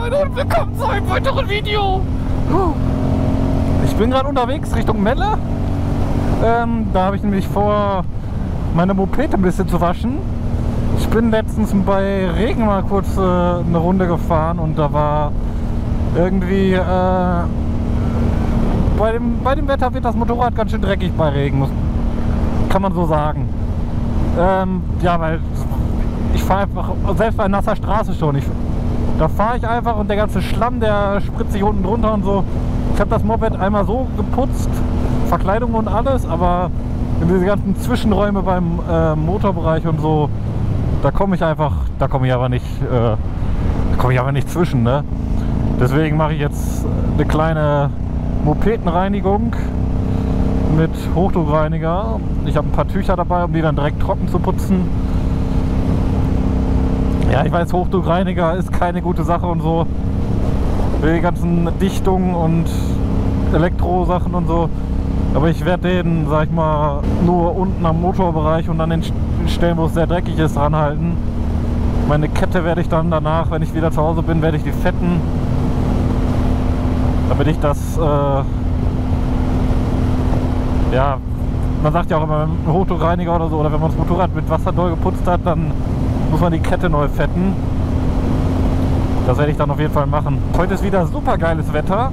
Leute und willkommen zu einem weiteren Video. Ich bin gerade unterwegs Richtung Melle. Ähm, da habe ich nämlich vor, meine Moped ein bisschen zu waschen. Ich bin letztens bei Regen mal kurz äh, eine Runde gefahren und da war irgendwie äh, bei, dem, bei dem Wetter wird das Motorrad ganz schön dreckig bei Regen, kann man so sagen. Ähm, ja, weil ich fahre einfach, selbst bei nasser Straße schon, ich, da fahre ich einfach und der ganze Schlamm, der spritzt sich unten drunter und so. Ich habe das Moped einmal so geputzt, Verkleidung und alles, aber in diese ganzen Zwischenräume beim äh, Motorbereich und so, da komme ich einfach, da komme ich aber nicht, äh, komme ich aber nicht zwischen, ne? Deswegen mache ich jetzt eine kleine Mopedenreinigung mit Hochdruckreiniger. Ich habe ein paar Tücher dabei, um die dann direkt trocken zu putzen. Ja, ich weiß, Hochdruckreiniger ist keine gute Sache und so. Die ganzen Dichtungen und Elektrosachen und so. Aber ich werde den, sag ich mal, nur unten am Motorbereich und an den Stellen, wo es sehr dreckig ist, ranhalten. Meine Kette werde ich dann danach, wenn ich wieder zu Hause bin, werde ich die fetten. Damit ich das, äh, ja, man sagt ja auch immer, mit einem Hochdruckreiniger oder so, oder wenn man das Motorrad mit Wasser doll geputzt hat, dann muss man die Kette neu fetten. Das werde ich dann auf jeden Fall machen. Heute ist wieder super geiles Wetter.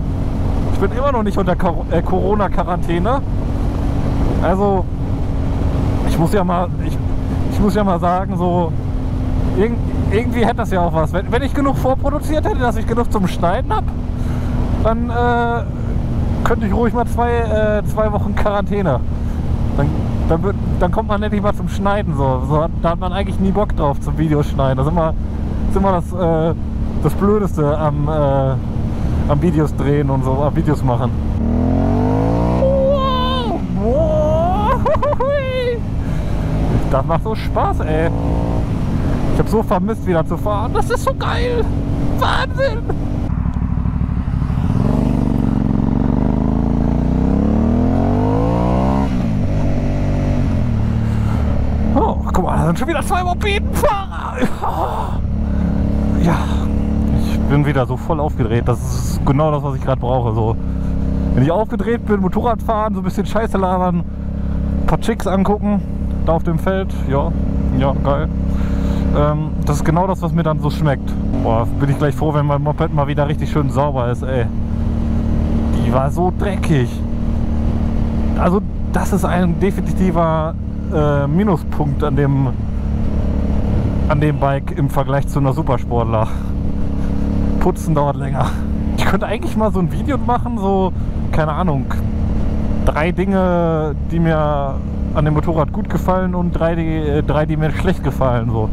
Ich bin immer noch nicht unter äh, Corona-Quarantäne. Also, ich muss ja mal, ich, ich muss ja mal sagen, so irg irgendwie hätte das ja auch was. Wenn, wenn, ich genug vorproduziert hätte, dass ich genug zum Schneiden habe, dann äh, könnte ich ruhig mal zwei, äh, zwei Wochen Quarantäne. Dann, dann, wird, dann, kommt man endlich mal zum Schneiden. So. so. da hat man eigentlich nie Bock drauf zum Videoschneiden. Das ist immer, das, ist immer das, äh, das Blödeste am, äh, am Videos drehen und so, am Videos machen. Das macht so Spaß, ey. Ich habe so vermisst, wieder zu fahren. Das ist so geil. Wahnsinn. Oh, schon wieder zwei Mopedenfahrer. Ja, ich bin wieder so voll aufgedreht. Das ist genau das, was ich gerade brauche. So, wenn ich aufgedreht bin, Motorrad fahren, so ein bisschen Scheiße labern, ein paar Chicks angucken, da auf dem Feld, ja, ja, geil. Ähm, das ist genau das, was mir dann so schmeckt. Boah, bin ich gleich froh, wenn mein Moped mal wieder richtig schön sauber ist, ey. Die war so dreckig. Also, das ist ein definitiver äh, Minuspunkt an dem, an dem Bike im Vergleich zu einer Supersportler. Putzen dauert länger. Ich könnte eigentlich mal so ein Video machen, so, keine Ahnung, drei Dinge, die mir an dem Motorrad gut gefallen und drei, die, äh, drei, die mir schlecht gefallen. So.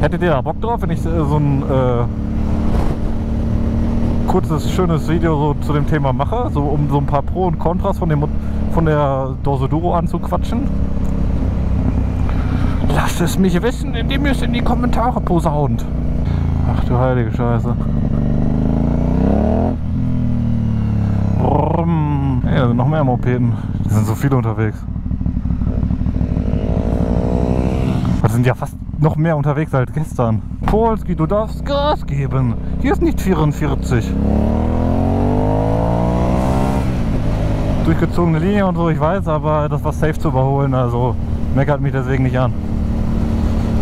Hättet ihr da Bock drauf, wenn ich äh, so ein äh, kurzes, schönes Video so zu dem Thema mache, so um so ein paar Pro und Kontras von, dem, von der Dose Duro anzuquatschen? Lasst es mich wissen, indem ihr es in die Kommentare posaunt. Ach du heilige Scheiße. Brumm. Da sind noch mehr Mopeden. Es sind so viele unterwegs. Wir sind ja fast noch mehr unterwegs als gestern. Polski, du darfst Gas geben. Hier ist nicht 44. Durchgezogene Linie und so, ich weiß, aber das war safe zu überholen, also meckert mich deswegen nicht an.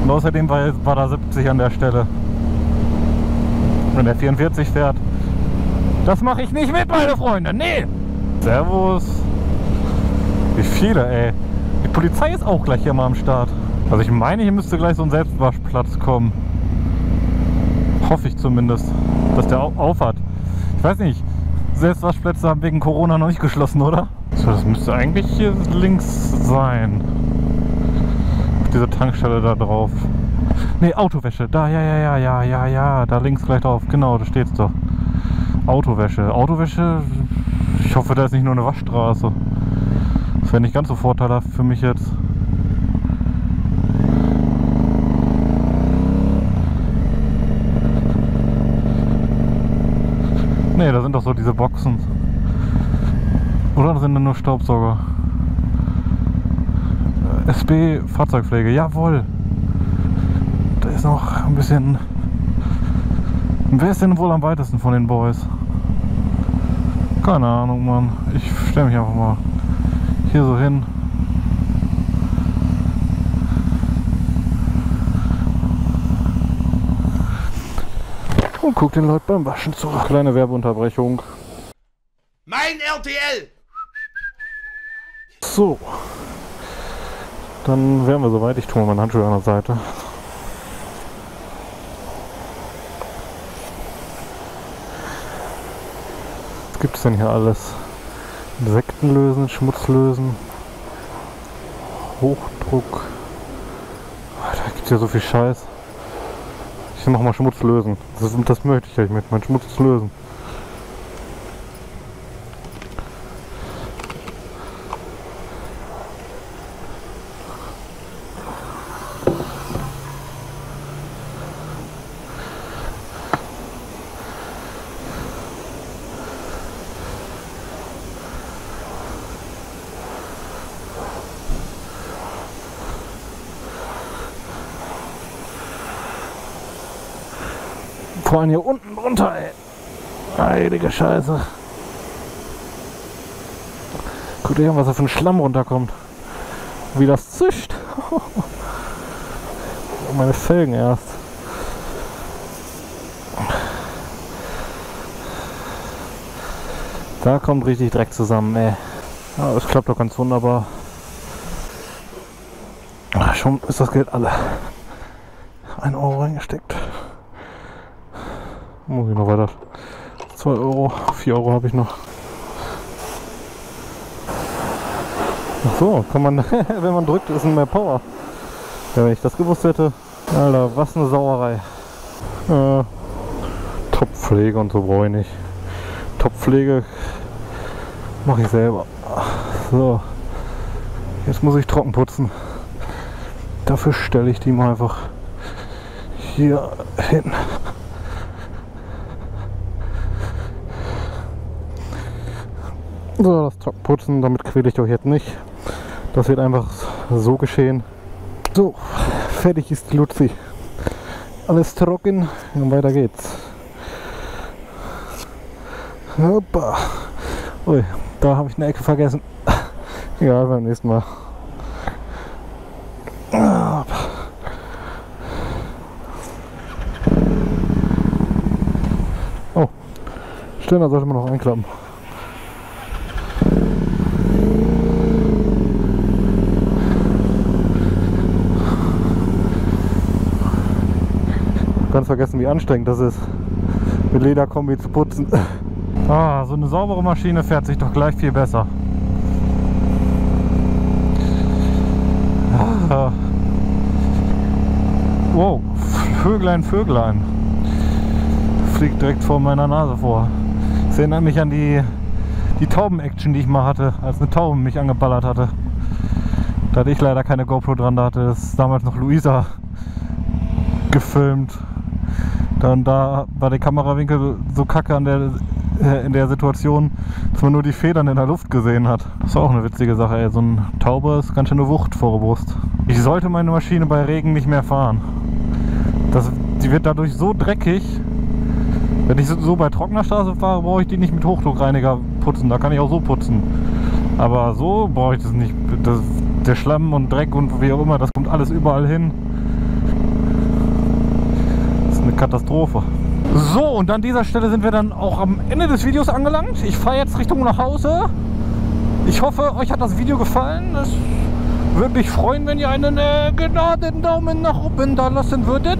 Und außerdem war, war da 70 an der Stelle. Wenn der 44 fährt. Das mache ich nicht mit, meine Freunde. Nee! Servus. Wie viele, ey. Die Polizei ist auch gleich hier mal am Start. Also ich meine, hier müsste gleich so ein Selbstwaschplatz kommen. Hoffe ich zumindest, dass der auf. Ich weiß nicht, Selbstwaschplätze haben wegen Corona noch nicht geschlossen, oder? So, das müsste eigentlich hier links sein. Diese Tankstelle da drauf. Ne, Autowäsche. Da, ja, ja, ja, ja, ja, ja. Da links gleich drauf. Genau, da steht's doch. Autowäsche. Autowäsche. Ich hoffe, da ist nicht nur eine Waschstraße. Das wäre nicht ganz so vorteilhaft für mich jetzt. Ne, da sind doch so diese Boxen. Oder sind da nur Staubsauger? SB Fahrzeugpflege, jawohl. Da ist noch ein bisschen Wer ist denn wohl am weitesten von den Boys? Keine Ahnung, Mann. Ich stelle mich einfach mal hier so hin. Und guck den Leuten beim Waschen zu. Kleine Werbeunterbrechung. Mein RTL! So. Dann wären wir soweit. Ich tue mal meine Handschuhe an der Seite. Was gibt es denn hier alles? Insekten lösen, Schmutz lösen, Hochdruck. Da gibt es ja so viel Scheiß. Ich mach mal Schmutz lösen. Das, das möchte ich ja mit meinem Schmutz lösen. Vor allem hier unten drunter, ey. Heilige Scheiße. Guck dir an, was da für ein Schlamm runterkommt. Wie das zischt. Meine Felgen erst. Da kommt richtig Dreck zusammen, ey. Ja, das klappt doch ganz wunderbar. Ach, schon ist das Geld alle. Ein Euro reingesteckt. Muss ich noch weiter. 2 Euro, 4 Euro habe ich noch. Ach so, kann man, wenn man drückt, ist mehr Power. Ja, wenn ich das gewusst hätte. Alter, was eine Sauerei. Äh, Top-Pflege und so brauche ich nicht. Top-Pflege mache ich selber. So, jetzt muss ich trocken putzen. Dafür stelle ich die mal einfach hier hin. So, das Trockenputzen, damit quäle ich euch jetzt nicht. Das wird einfach so geschehen. So, fertig ist die Luzi. Alles trocken und weiter geht's. Hoppa. Ui, da habe ich eine Ecke vergessen. Egal, beim nächsten Mal. Oh, Ständer sollte man noch einklappen. Ganz vergessen, wie anstrengend das ist, mit Lederkombi zu putzen. Ah, so eine saubere Maschine fährt sich doch gleich viel besser. Ah. Wow, Vöglein, Vöglein. Fliegt direkt vor meiner Nase vor. Das erinnert mich an die, die Tauben-Action, die ich mal hatte, als eine Taube mich angeballert hatte. Da hatte ich leider keine GoPro dran, da hatte es damals noch Luisa gefilmt. Dann da war der Kamerawinkel so kacke an der, äh, in der Situation, dass man nur die Federn in der Luft gesehen hat. Das ist auch eine witzige Sache, ey. So ein Taube ist ganz schön eine Wucht vor der Brust. Ich sollte meine Maschine bei Regen nicht mehr fahren. Das, die wird dadurch so dreckig. Wenn ich so bei trockener Straße fahre, brauche ich die nicht mit Hochdruckreiniger putzen. Da kann ich auch so putzen. Aber so brauche ich das nicht. Das, der Schlamm und Dreck und wie auch immer, das kommt alles überall hin. Katastrophe. So, und an dieser Stelle sind wir dann auch am Ende des Videos angelangt. Ich fahre jetzt Richtung nach Hause. Ich hoffe, euch hat das Video gefallen. Es würde mich freuen, wenn ihr einen äh, gnaden Daumen nach oben da lassen würdet.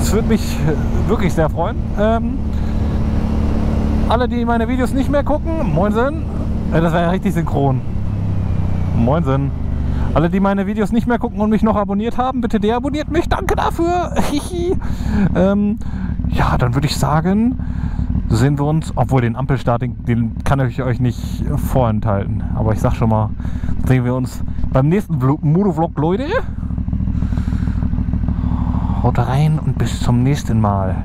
Es würde mich äh, wirklich sehr freuen. Ähm, alle, die meine Videos nicht mehr gucken, Moinsen. Äh, das war ja richtig synchron. Moinsen. Alle, die meine Videos nicht mehr gucken und mich noch abonniert haben, bitte deabonniert mich. Danke dafür. ähm, ja, dann würde ich sagen, sehen wir uns, obwohl den Ampelstart, den, kann ich euch nicht vorenthalten. Aber ich sag schon mal, sehen wir uns beim nächsten Motovlog, Leute. Haut rein und bis zum nächsten Mal.